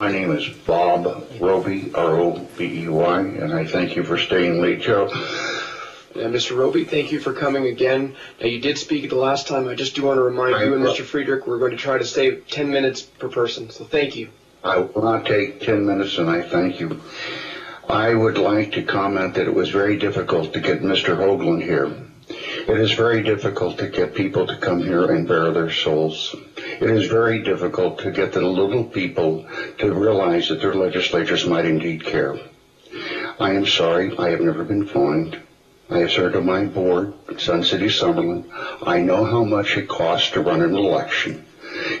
My name is Bob Robey, R-O-B-E-Y, and I thank you for staying late, Joe. Uh, and Mr. Robey, thank you for coming again. Now, you did speak the last time. I just do want to remind I- you and Mr. Friedrich, we're going to try to stay 10 minutes per person. So thank you. I will not take 10 minutes, and I thank you. I would like to comment that it was very difficult to get Mr. Hoagland here. It is very difficult to get people to come here and bare their souls. It is very difficult to get the little people to realize that their legislatures might indeed care. I am sorry, I have never been fined. I have served on my board, Sun City, Summerlin. I know how much it costs to run an election.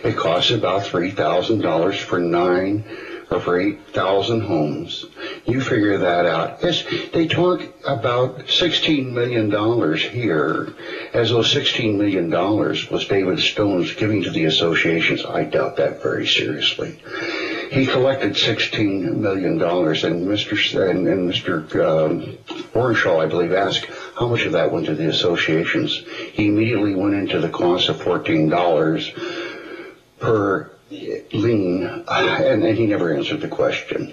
It costs about three thousand dollars for nine or for eight thousand homes. You figure that out. Yes, they talk about sixteen million dollars here, as though sixteen million dollars was David Stone's giving to the associations. I doubt that very seriously. He collected sixteen million dollars, and Mr. And, and Mr. Um, Ohrenschall, I believe, asked how much of that went to the associations. He immediately went into the cost of fourteen dollars per lien, and, and he never answered the question.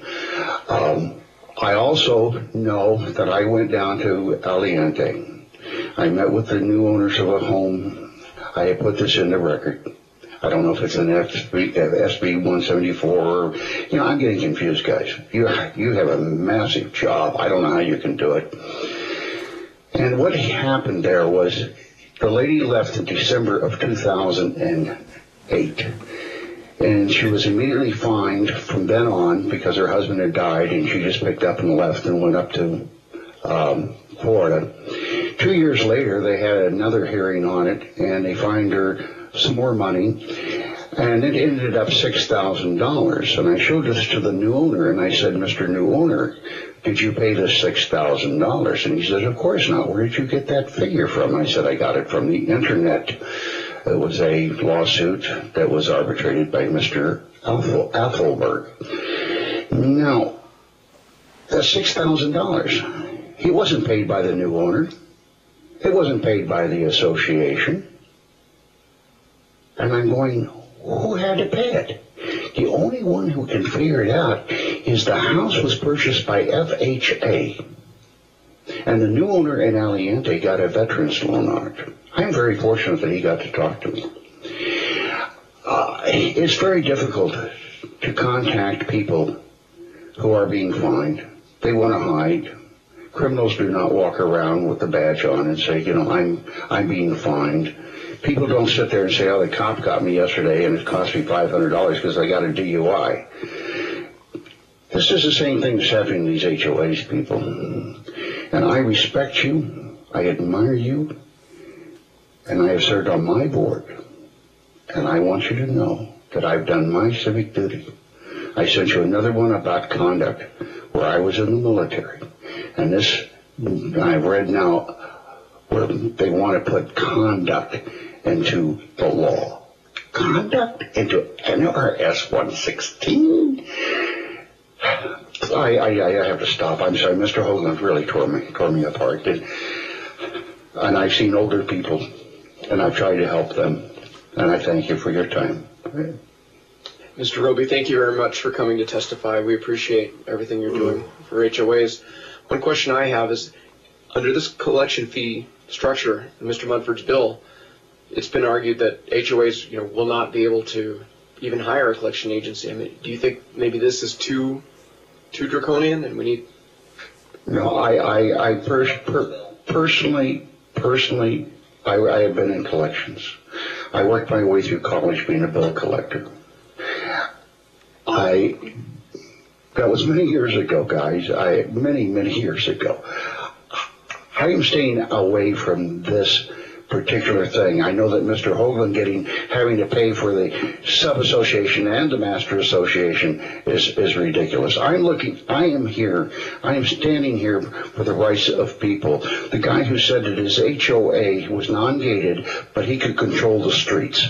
Um, I also know that I went down to Aliante. I met with the new owners of a home. I put this in the record. I don't know if it's an SB, SB 174 or, you know, I'm getting confused, guys. You, you have a massive job. I don't know how you can do it. And what happened there was the lady left in December of 2008. And she was immediately fined from then on because her husband had died and she just picked up and left and went up to um, Florida. Two years later, they had another hearing on it and they fined her some more money and it ended up $6,000. And I showed this to the new owner and I said, Mr. New Owner, did you pay this $6,000? And he said, of course not. Where did you get that figure from? I said, I got it from the internet. It was a lawsuit that was arbitrated by Mr. Athelberg. Now, that's $6,000. He wasn't paid by the new owner. It wasn't paid by the association. And I'm going, who had to pay it? The only one who can figure it out is the house was purchased by FHA. And the new owner in Aliante got a veteran's loan on it. I'm very fortunate that he got to talk to me. Uh, it's very difficult to contact people who are being fined. They want to hide. Criminals do not walk around with the badge on and say, you know, I'm I'm being fined. People don't sit there and say, oh, the cop got me yesterday and it cost me $500 because I got a DUI. This is the same thing that's happening to these HOAs people. And I respect you. I admire you. And I have served on my board. And I want you to know that I've done my civic duty. I sent you another one about conduct where I was in the military. And this, I've read now where they want to put conduct into the law. Conduct into NRS 116? I, I, I have to stop. I'm sorry. Mr. Hoagland really tore me, tore me apart. And, and I've seen older people, and I've tried to help them. And I thank you for your time. Mr. Robey, thank you very much for coming to testify. We appreciate everything you're doing for HOAs. One question I have is, under this collection fee structure, in Mr. Munford's bill, it's been argued that HOAs, you know, will not be able to even hire a collection agency. I mean, do you think maybe this is too, too draconian and we need, No, I, I, I pers- per- personally, personally, I, I have been in collections. I worked my way through college being a bill collector. I, that was many years ago, guys. I, many, many years ago. I am staying away from this particular thing. I know that Mr. Hoagland getting, having to pay for the sub-association and the master association is, is ridiculous. I'm looking, I am here, I am standing here for the rights of people. The guy who said that his HOA was non-gated, but he could control the streets.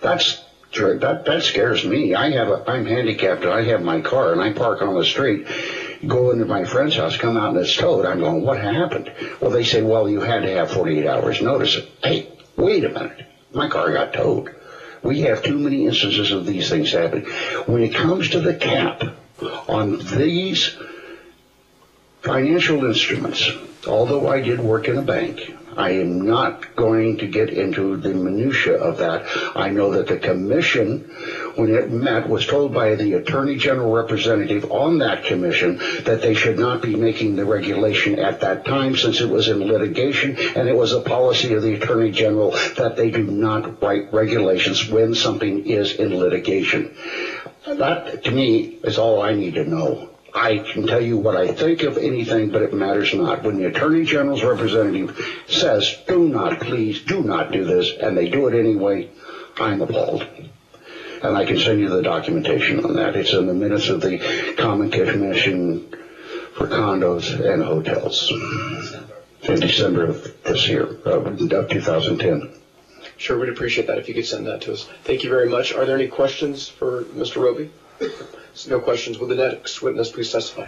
That's. That, that scares me. I have a, I'm handicapped and I have my car and I park on the street go into my friend's house, come out and it's towed. I'm going, what happened? Well, they say, well, you had to have 48 hours notice. Hey, wait a minute. My car got towed. We have too many instances of these things happening. When it comes to the cap on these financial instruments, although I did work in a bank, I am not going to get into the minutia of that. I know that the commission, when it met, was told by the attorney general representative on that commission that they should not be making the regulation at that time since it was in litigation and it was a policy of the attorney general that they do not write regulations when something is in litigation. That, to me, is all I need to know. I can tell you what I think of anything, but it matters not. When the Attorney General's representative says, do not, please, do not do this, and they do it anyway, I'm appalled. And I can send you the documentation on that. It's in the minutes of the Common Commission for condos and hotels in December of this year, uh, of of 2010. Sure, we'd appreciate that if you could send that to us. Thank you very much. Are there any questions for Mr. Robey? No questions. Will the next witness please testify?